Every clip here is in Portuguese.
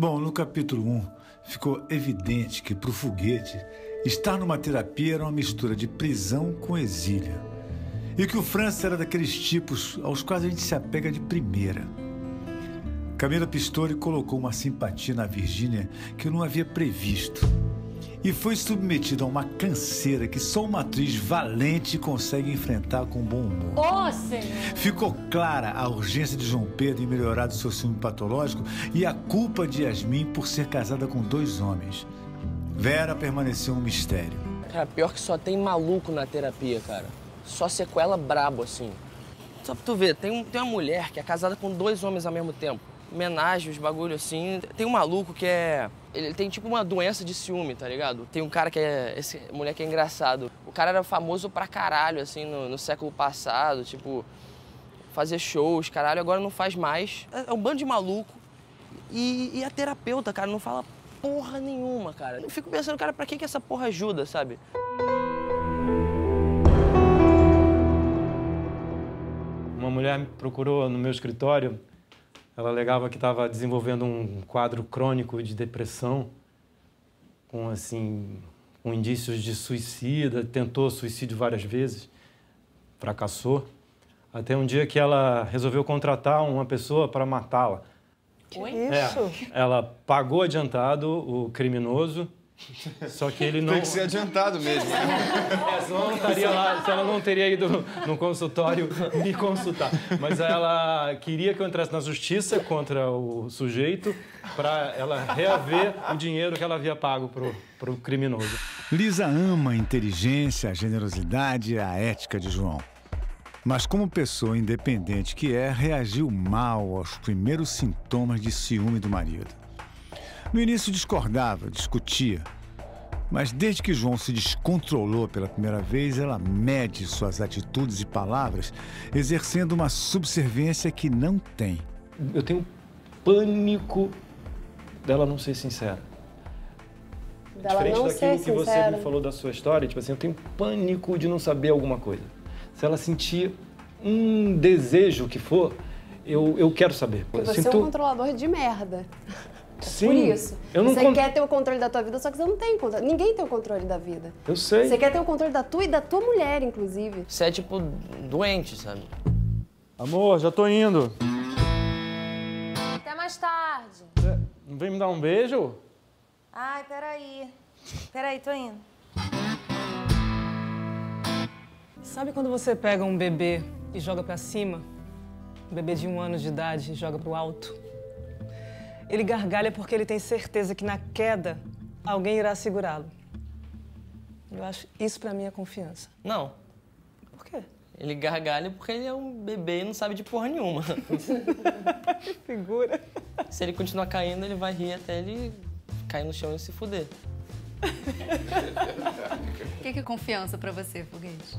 Bom, no capítulo 1, ficou evidente que para o foguete, estar numa terapia era uma mistura de prisão com exílio. E que o Francis era daqueles tipos aos quais a gente se apega de primeira. Camila Pistori colocou uma simpatia na Virgínia que eu não havia previsto. E foi submetida a uma canseira que só uma atriz valente consegue enfrentar com bom humor. Ô, Senhor! Ficou clara a urgência de João Pedro em melhorar do seu ciúme patológico e a culpa de Yasmin por ser casada com dois homens. Vera permaneceu um mistério. Cara, pior que só tem maluco na terapia, cara. Só sequela brabo, assim. Só pra tu ver, tem, um, tem uma mulher que é casada com dois homens ao mesmo tempo. Homenagem, os bagulho assim. Tem um maluco que é. Ele tem tipo uma doença de ciúme, tá ligado? Tem um cara que é. Esse moleque é engraçado. O cara era famoso pra caralho, assim, no, no século passado, tipo. Fazer shows, caralho, agora não faz mais. É, é um bando de maluco. E, e a terapeuta, cara, não fala porra nenhuma, cara. Eu fico pensando, cara, pra que, que essa porra ajuda, sabe? Uma mulher me procurou no meu escritório. Ela alegava que estava desenvolvendo um quadro crônico de depressão, com assim, com indícios de suicida, tentou suicídio várias vezes, fracassou. Até um dia que ela resolveu contratar uma pessoa para matá-la. Oi? É, ela pagou adiantado o criminoso, só que ele não. Tem que ser adiantado mesmo. É, senão ela não estaria lá, se ela não teria ido no consultório me consultar. Mas ela queria que eu entrasse na justiça contra o sujeito para ela reaver o dinheiro que ela havia pago pro, pro criminoso. Lisa ama a inteligência, a generosidade e a ética de João. Mas, como pessoa independente que é, reagiu mal aos primeiros sintomas de ciúme do marido. No início discordava, discutia. Mas desde que João se descontrolou pela primeira vez, ela mede suas atitudes e palavras, exercendo uma subserviência que não tem. Eu tenho pânico dela não ser sincera. Dela Diferente não daquilo ser que você sincera. me falou da sua história, tipo assim, eu tenho pânico de não saber alguma coisa. Se ela sentir um desejo que for, eu, eu quero saber. Porque você é sinto- um controlador de merda. Sim, Por isso. Eu não você con- quer ter o controle da tua vida, só que você não tem controle. Ninguém tem o controle da vida. Eu sei. Você quer ter o controle da tua e da tua mulher, inclusive. Você é tipo doente, sabe? Amor, já tô indo. Até mais tarde. Não vem me dar um beijo? Ai, peraí. Peraí, tô indo. Sabe quando você pega um bebê e joga pra cima? Um bebê de um ano de idade e joga pro alto? Ele gargalha porque ele tem certeza que na queda alguém irá segurá-lo. Eu acho isso pra mim é confiança. Não. Por quê? Ele gargalha porque ele é um bebê e não sabe de porra nenhuma. Que figura. Se ele continuar caindo, ele vai rir até ele cair no chão e se fuder. O que que é confiança pra você, Foguete?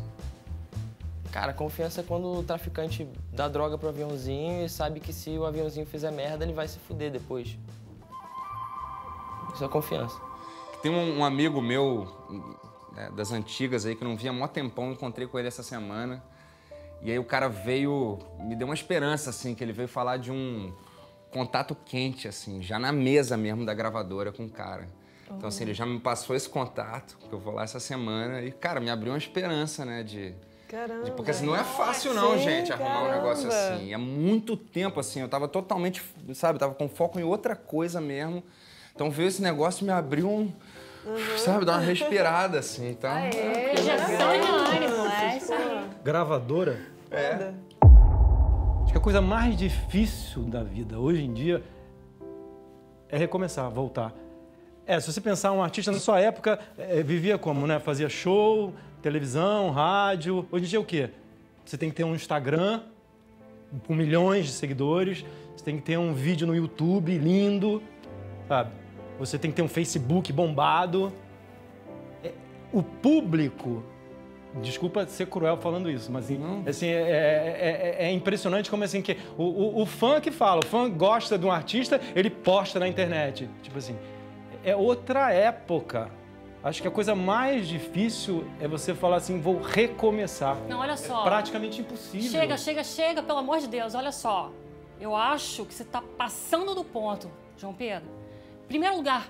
Cara, confiança é quando o traficante dá droga pro aviãozinho e sabe que se o aviãozinho fizer merda, ele vai se fuder depois. Isso é confiança. Tem um, um amigo meu, né, das antigas aí, que não via há mó tempão, encontrei com ele essa semana. E aí o cara veio, me deu uma esperança, assim, que ele veio falar de um contato quente, assim, já na mesa mesmo da gravadora com o cara. Então, assim, ele já me passou esse contato, que eu vou lá essa semana, e, cara, me abriu uma esperança, né, de... Caramba. de- porque assim, não é fácil não, Sim, gente, arrumar um negócio caramba. assim. É muito tempo, assim, eu tava totalmente, sabe, tava com foco em outra coisa mesmo. Então veio esse negócio e me abriu um, sabe, dar uma respirada, assim, então... Injeção de ânimo, é isso aí. Gravadora? É. Acho que a coisa mais difícil da vida hoje em dia é recomeçar, voltar. É, se você pensar um artista na sua época, é, vivia como, né? Fazia show, televisão, rádio. Hoje em dia é o quê? Você tem que ter um Instagram com milhões de seguidores, você tem que ter um vídeo no YouTube lindo, sabe? Você tem que ter um Facebook bombado. É, O público Desculpa ser cruel falando isso, mas assim, é, é- é- é impressionante como assim que o, o- o fã que fala, o fã gosta de um artista, ele posta na internet. Tipo assim, é outra época. Acho que a coisa mais difícil é você falar assim, vou recomeçar. Não, olha só. É praticamente impossível. Chega, chega, chega, pelo amor de Deus, olha só. Eu acho que você tá passando do ponto, João Pedro. primeiro lugar,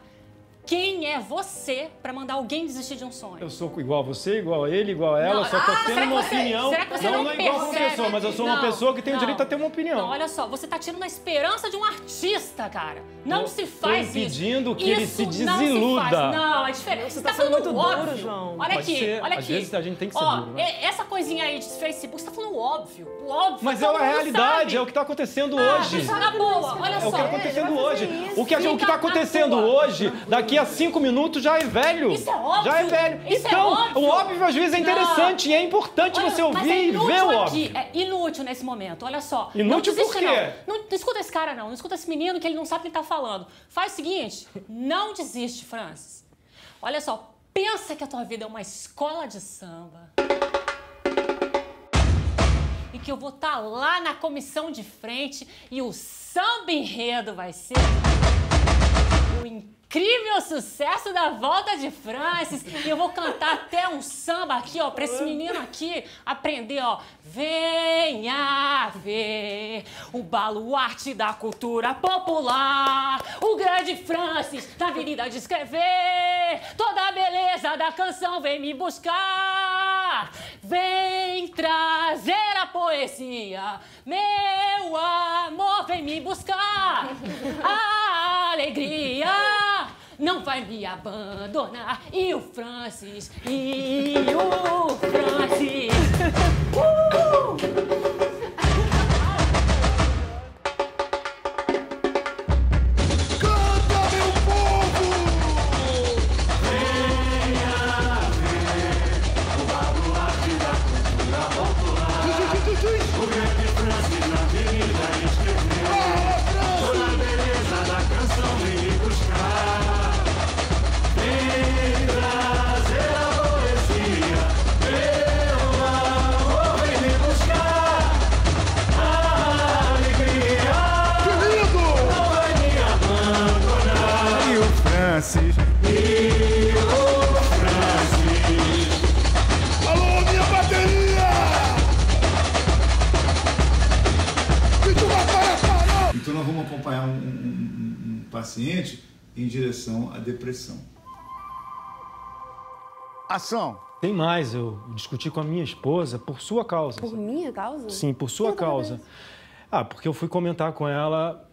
quem é você pra mandar alguém desistir de um sonho? Eu sou igual a você, igual a ele, igual a ela, Não, só tô ah, tendo uma você- opinião. será que você não, não não é igual como percebe? pessoa, mas eu sou uma Não, pessoa que tem o direito a ter uma opinião. Não, olha só, você tá tirando a esperança de um artista, cara. Não Tô- se tô faz isso. impedindo que ele se Isso não desiluda. faz. Não, é diferente. Você, tá tá, sendo falando muito óbvio. duro, João. Olha Pode aqui, ser, olha às aqui. vezes a gente tem que ser Ó, duro, né? Essa coisinha aí de Facebook, você tá falando óbvio. O óbvio. Mas é todo a realidade, sabe. é o que tá acontecendo Ah, hoje. isso na boa, olha É só. o que tá acontecendo hoje. O que, tá acontecendo hoje, daqui a cinco minutos já é velho. Isso é óbvio. Já é velho. Isso é então, óbvio. o óbvio às vezes é Não. interessante e é importante Olha, você mas ouvir é e ver o aqui, óbvio. É inútil nesse momento, olha só. Inútil não desiste, por quê? Não. Não, não escuta esse cara, não. Não escuta esse menino que ele não sabe o que ele tá falando. Faz o seguinte, não desiste, Francis. Olha só, pensa que a tua vida é uma escola de samba. E que eu vou estar lá na comissão de frente e o samba enredo vai ser o incrível sucesso da volta de Francis. E eu vou cantar até um samba aqui, ó, pra esse menino aqui aprender, ó. Venha ver o baluarte da cultura popular, o grande Francis na avenida de escrever. Toda a beleza da canção vem me buscar. Vem trazer a poesia, meu amor, vem me buscar. A alegria não vai me abandonar. E o Francis, e o Francis. Francis. Alô, minha bateria! Batalha parou! Então nós vamos acompanhar um, um- um- um paciente em direção à depressão. Ação! Tem mais, eu discuti com a minha esposa por sua causa. Por minha causa? Sim, por sua causa. Ah, porque eu fui comentar com ela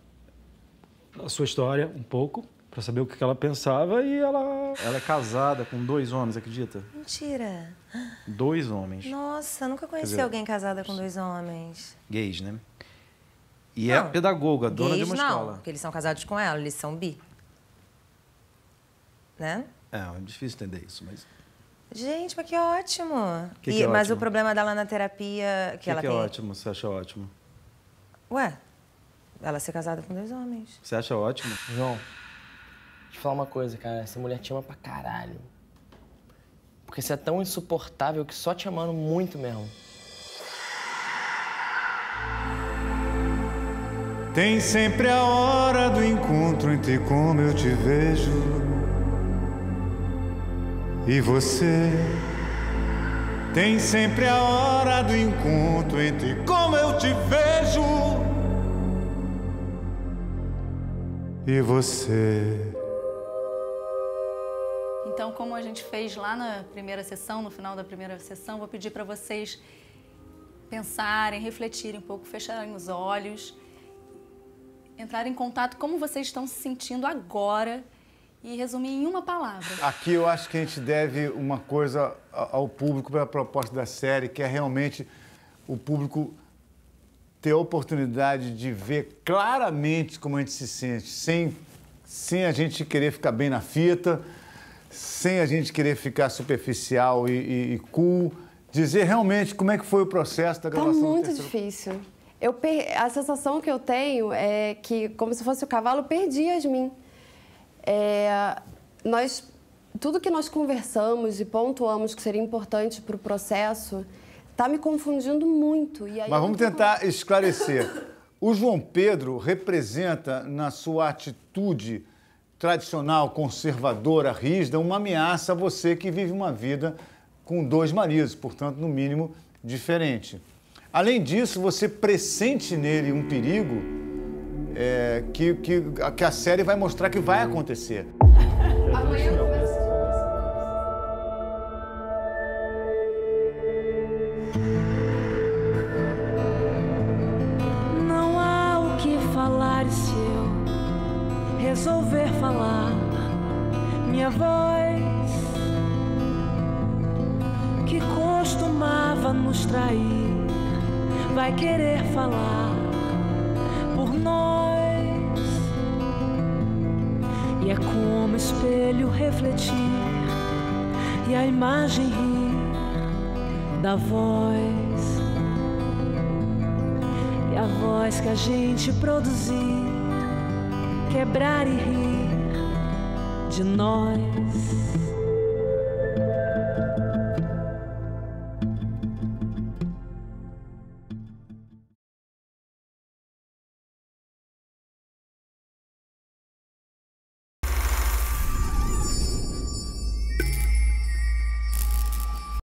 a sua história um pouco, pra saber o que ela pensava e ela. Ela é casada com dois homens, acredita? Mentira. Dois homens. Nossa, nunca conheci dizer, alguém casada com dois homens. Gays, né? E é Não. pedagoga, dona Gays de uma não, escola. porque eles são casados com ela, eles são bi. Né? É, é difícil entender isso, mas. Gente, mas que ótimo. Que E- que é mas ótimo? o problema dela na terapia que, que, ela que é tem. ótimo? Você acha ótimo? Ué, ela ser casada com dois homens. Você acha ótimo? João, te falar uma coisa, cara. Essa mulher te ama pra caralho. Porque você é tão insuportável que só te amando muito mesmo. Tem sempre a hora do encontro entre como eu te vejo e você. Tem sempre a hora do encontro entre como eu te vejo e você. Então, como a gente fez lá na primeira sessão, no final da primeira sessão, vou pedir para vocês pensarem, refletirem um pouco, fecharem os olhos, entrarem em contato como vocês estão se sentindo agora e resumir em uma palavra. Aqui eu acho que a gente deve uma coisa ao público pela proposta da série, que é realmente o público ter a oportunidade de ver claramente como a gente se sente, sem, sem a gente querer ficar bem na fita, sem a gente querer ficar superficial e, e- e cool, dizer realmente como é que foi o processo da Tá gravação. do muito difícil. Eu per- A sensação que eu tenho é que, como se fosse o cavalo, perdi Yasmin. É... Nós... Tudo que nós conversamos e pontuamos que seria importante para o processo está me confundindo muito. Mas vamos tentar esclarecer. O João Pedro representa, na sua atitude tradicional, conservadora, rígida, uma ameaça a você que vive uma vida com dois maridos, portanto, no mínimo, diferente. Além disso, você pressente nele um perigo é, que, que, que a série vai mostrar que vai acontecer. Amanhã vai querer falar por nós. E é como espelho refletir e a imagem rir da voz. E a voz que a gente produzir, quebrar e rir de nós.